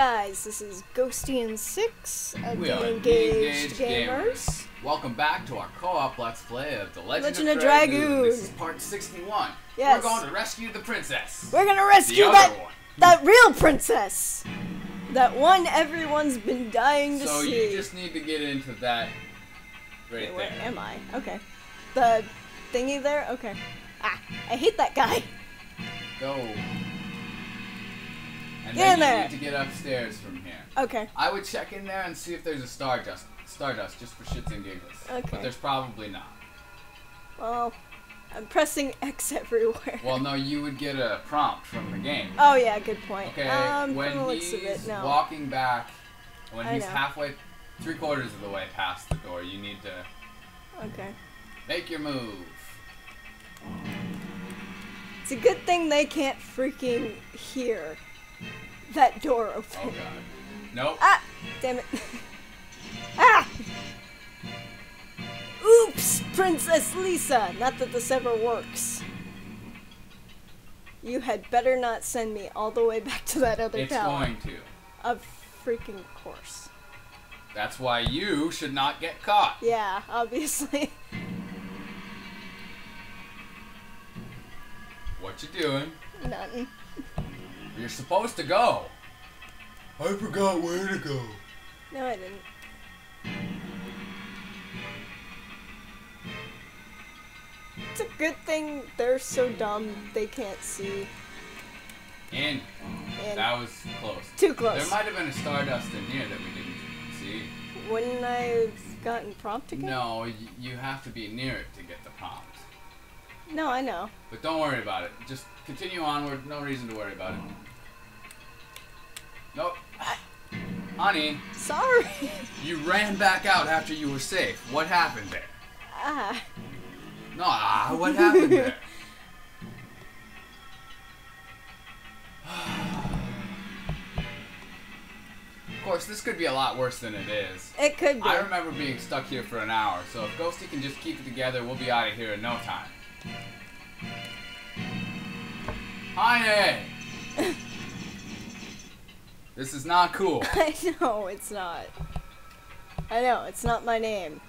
guys? This is Ghostie and Six of We the are Engaged, Engaged Gamers. Welcome back to our co-op Let's Play of The Legend, Legend of, of Dragoon. Dragoon. This is part 61. Yes. We're going to rescue the princess. We're gonna rescue the that one. that real princess, that one everyone's been dying to So see. So you just need to get into that right Wait, where there. am I? Okay, the thingy there. Okay. Ah, I hate that guy. Go. And Get in then you there. need to get upstairs from here. Okay. I would check in there and see if there's a stardust, stardust just for shits and giggles. Okay. But there's probably not. Well, I'm pressing X everywhere. Well, no, you would get a prompt from the game. Oh yeah, good point. Okay, Um, when from the looks he's it, no. walking back, when I he's know. halfway, three quarters of the way past the door, you need to Okay. make your move. It's a good thing they can't freaking hear that door open. Oh god. Nope. Ah! Damn it. ah! Oops! Princess Lisa! Not that this ever works. You had better not send me all the way back to that other town. it's tower. going to. Of freaking course. That's why you should not get caught. Yeah, obviously. What you doing? Nothing. You're supposed to go. I forgot where to go. No, I didn't. It's a good thing they're so dumb they can't see. And And that was close. too close. There might have been a stardust in here that we didn't see. Wouldn't I have gotten prompt again? No, y- you have to be near it to get the prompt. No, I know. But don't worry about it. Just continue onward. No reason to worry about it. Nope. Honey, Sorry. you ran back out after you were safe. What happened there? ah. No, ah, what happened there? of course, this could be a lot worse than it is. It could be. I remember being stuck here for an hour, so if Ghostie can just keep it together, we'll be out of here in no time. Honey! this is not cool. I know it's not. I know it's not my name.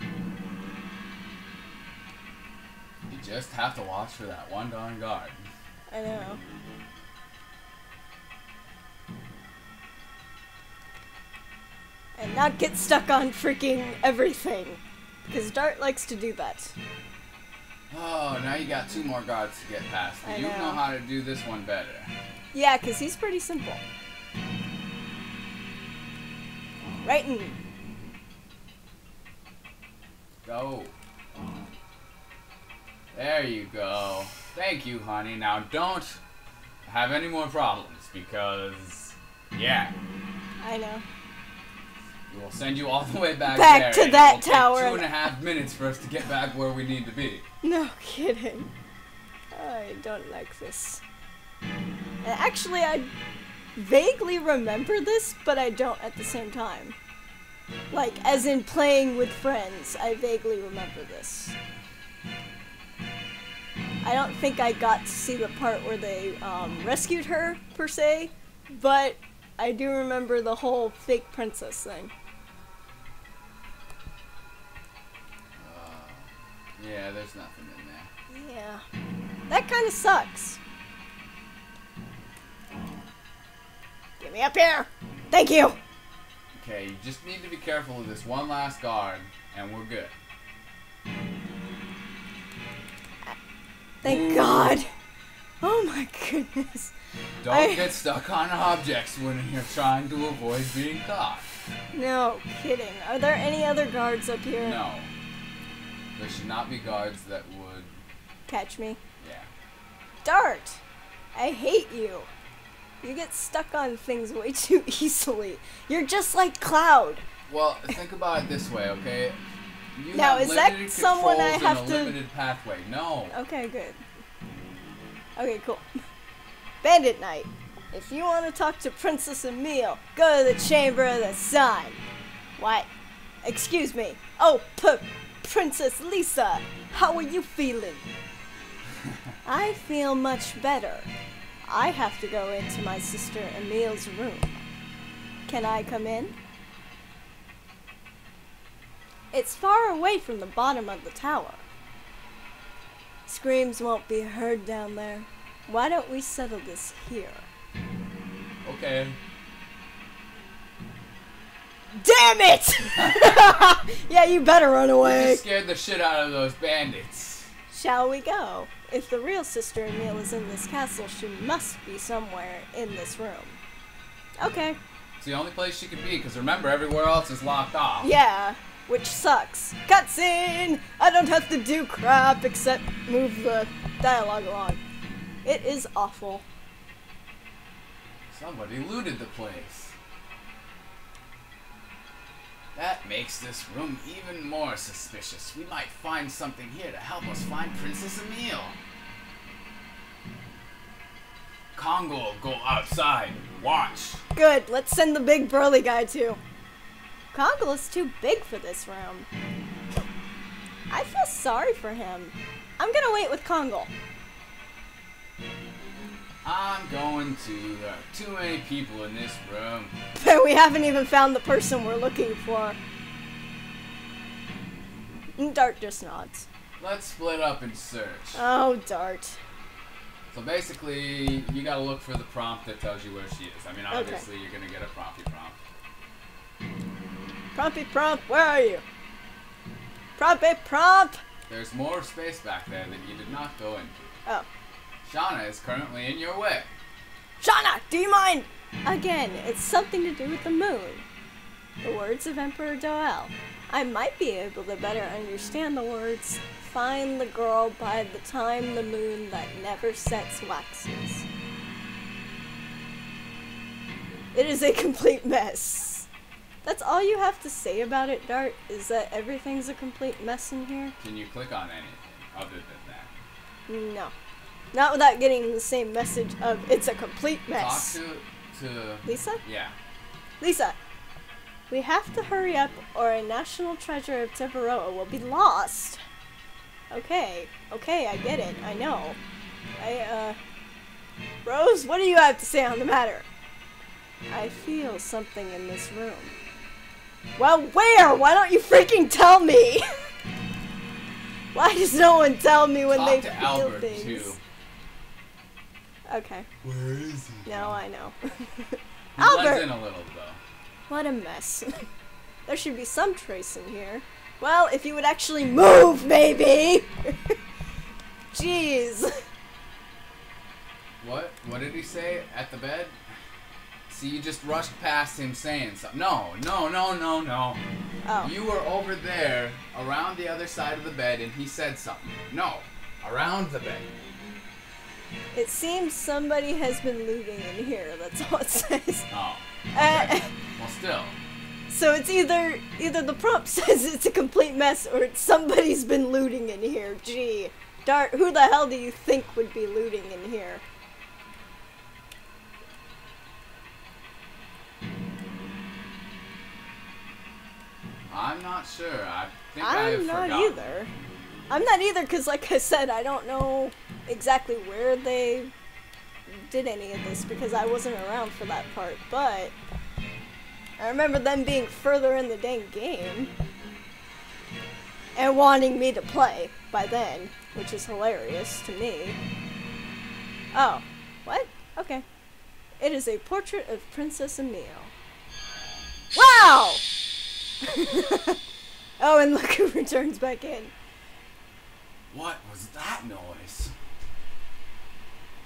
You just have to watch for that one darn guard. I know. And not get stuck on freaking everything. Because Dart likes to do that. Oh, now you got two more guards to get past. I you know. know how to do this one better. Yeah, because he's pretty simple. Right in. Go. There you go. Thank you, honey. Now don't have any more problems because, yeah, I know. We will send you all the way back, Back to that tower. Two and a half minutes for us to get back where we need to be. No kidding. I don't like this. And actually, I vaguely remember this, but I don't at the same time. Like, as in playing with friends, I vaguely remember this. I don't think I got to see the part where they um, rescued her, per se, but I do remember the whole fake princess thing. Yeah, there's nothing in there. Yeah. That kind of sucks. Get me up here! Thank you! Okay, you just need to be careful of this one last guard, and we're good. Thank God! Oh my goodness. Don't I- get stuck on objects when you're trying to avoid being caught. No kidding. Are there any other guards up here? No. There should not be guards that would. Catch me. Yeah. Dart! I hate you. You get stuck on things way too easily. You're just like Cloud. Well, think about it this way, okay? You Now, have is that someone I have to- limited pathway. No. Okay, good. Okay, cool. Bandit Knight. If you want to talk to Princess Emille, go to the Chamber of the Sun. What? Excuse me. Oh, p- Princess Lisa. How are you feeling? I feel much better. I have to go into my sister Emille's room. Can I come in? It's far away from the bottom of the tower. Screams won't be heard down there. Why don't we settle this here? Okay. Damn it! yeah, you better run away. just scared the shit out of those bandits. Shall we go? If the real Sister Emille is in this castle, she must be somewhere in this room. Okay. It's the only place she could be, because remember, everywhere else is locked off. Yeah, which sucks. Cutscene! I don't have to do crap except move the dialogue along. It is awful. Somebody looted the place. That makes this room even more suspicious. We might find something here to help us find Princess Emille. Kongol, go outside. Watch. Good, let's send the big burly guy too. Kongol is too big for this room. I feel sorry for him. I'm gonna wait with Kongol. I'm going to. There are too many people in this room. But we haven't even found the person we're looking for. Dart just nods. Let's split up and search. Oh, Dart. So basically, you gotta look for the prompt that tells you where she is. I mean, obviously, you're gonna get a prompty prompt. Prompty prompt, where are you? Prompty prompt! There's more space back there that you did not go into. Oh. Shana is currently in your way. Shana, do you mind? Again, it's something to do with the moon. The words of Emperor Doel. I might be able to better understand the words. Find the girl by the time the moon that never sets waxes. It is a complete mess. That's all you have to say about it, Dart, is that everything's a complete mess in here? Can you click on anything other than that? No. Not without getting the same message of it's a complete mess. Talk to to Lisa? yeah. Lisa, we have to hurry up or a national treasure of Tiberoa will be lost. Okay, okay, I get it. I know. I, uh. Rose, what do you have to say on the matter? I feel something in this room. Well, where? Why don't you freaking tell me? Why does no one tell me when Talk they to feel Albert things? too. Okay. Where is he? Now I know. He Albert! blends in a little though. What a mess. there should be some trace in here. Well, if you would actually move, maybe! Jeez. What? What did he say at the bed? See, you just rushed past him saying something. No, no, no, no, no. Oh. You were over there, around the other side of the bed, and he said something. No, around the bed. It seems somebody has been looting in here, that's all it says. Oh, Uh, well, still. so it's either either the prompt says it's a complete mess or it's somebody's been looting in here. Gee. Dart, who the hell do you think would be looting in here? I'm not sure. I think I have I'm not forgotten. either. I'm not either because, like I said, I don't know exactly where they did any of this because I wasn't around for that part. But I remember them being further in the dang game and wanting me to play by then, which is hilarious to me. Oh, what? Okay. It is a portrait of Princess Emille. Wow! oh, and look who returns back in. What was that noise?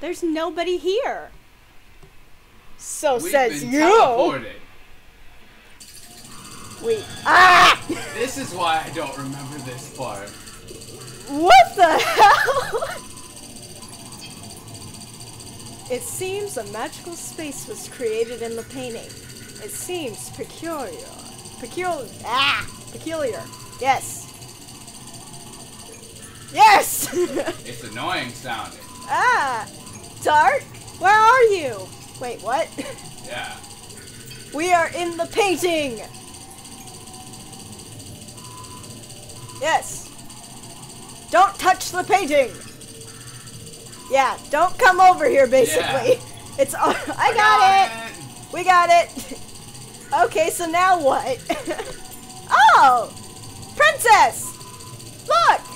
There's nobody here. So We've says been you. teleported. Wait. Ah! This is why I don't remember this part. What the hell? It seems a magical space was created in the painting. It seems peculiar. Peculiar. Ah! Peculiar. Yes. Yes! It's annoying sounding. ah! Dark, where are you? Wait, what? Yeah. We are in the painting! Yes. Don't touch the painting! Yeah, don't come over here, basically. Yeah. It's. all I got, it. We got it. Okay, so now what? oh! Princess! Look!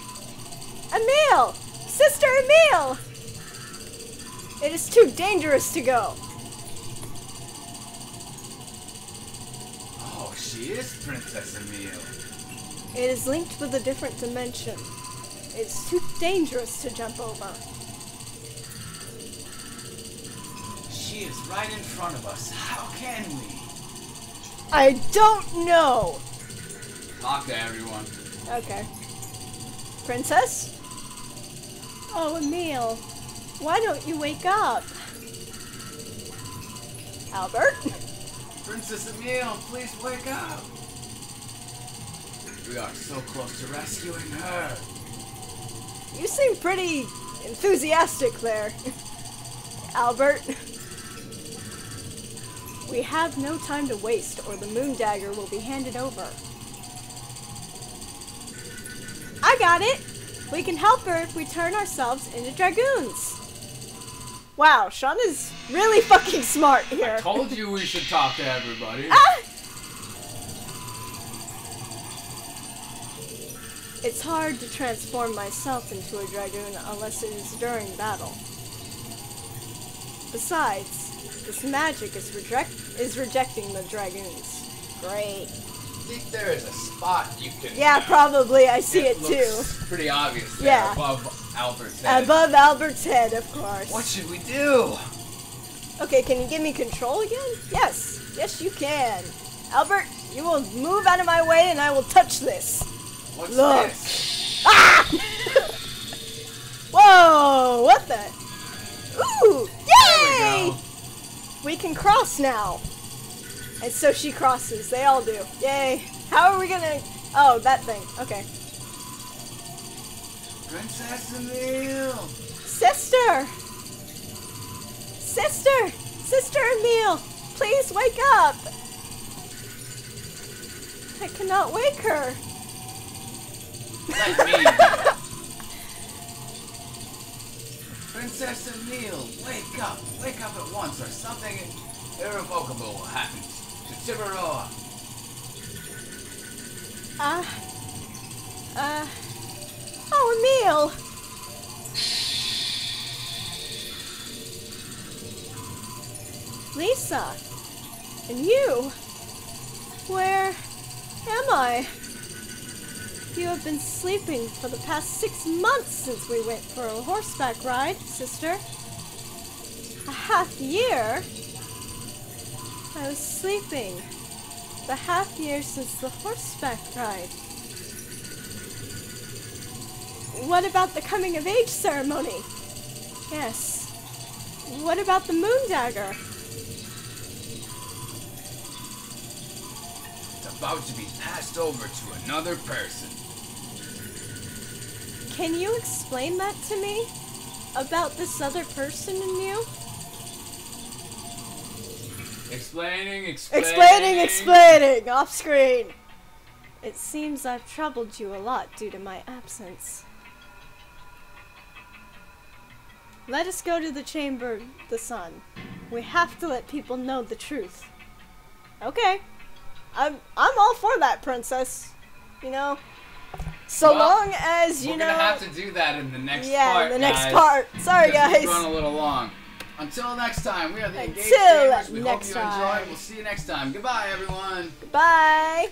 Emille! Sister Emille! It is too dangerous to go. Oh, she is Princess Emille. It is linked with a different dimension. It's too dangerous to jump over. She is right in front of us. How can we? I don't know. Talk to everyone. Okay. Princess? Oh, Emille. Why don't you wake up? Albert? Princess Emille, please wake up. We are so close to rescuing her. You seem pretty enthusiastic there. Albert? We have no time to waste, or the moon dagger will be handed over. I got it! We can help her if we turn ourselves into dragoons. Wow, Sean is really fucking smart here. I told you we should talk to everybody. Ah! It's hard to transform myself into a dragoon unless it is during battle. Besides, this magic is reject is rejecting the dragoons. Great. I think there is a spot you can. Yeah, probably. I see it, looks too. Pretty obvious. There, Yeah. Above Albert's head. Above Albert's head, of course. What should we do? Okay, can you give me control again? Yes. Yes, you can. Albert, you will move out of my way and I will touch this. What's Look. this? Ah! Whoa! What the? Ooh! Yay! we. We can cross now. And so she crosses. They all do. Yay. How are we gonna. Oh, that thing. Okay. Princess Emille. Sister! Sister! Sister Emille! Please wake up! I cannot wake her. Let me. Princess Emille, wake up. Wake up at once or something irrevocable will happen Tiberoa. Uh. Uh. Oh, Emille! Lisa! And you? Where am I? You have been sleeping for the past six months since we went for a horseback ride, sister. A half year? I was sleeping. The half year since the horseback ride. What about the coming of age ceremony? Yes. What about the moon dagger? It's about to be passed over to another person. Can you explain that to me? About this other person in you? Explaining, explaining. Explaining, explaining, off screen. It seems I've troubled you a lot due to my absence. Let us go to the chamber, the sun. We have to let people know the truth. Okay. I'm I'm all for that, princess. You know. So Well, long as you We're know gonna have to do that in the next Yeah, part. in the next guys, part. Sorry guys. Run a little long. Until next time, we are the Engaged Until Gamers. We next hope you enjoy. We'll see you next time. Goodbye, everyone. Bye.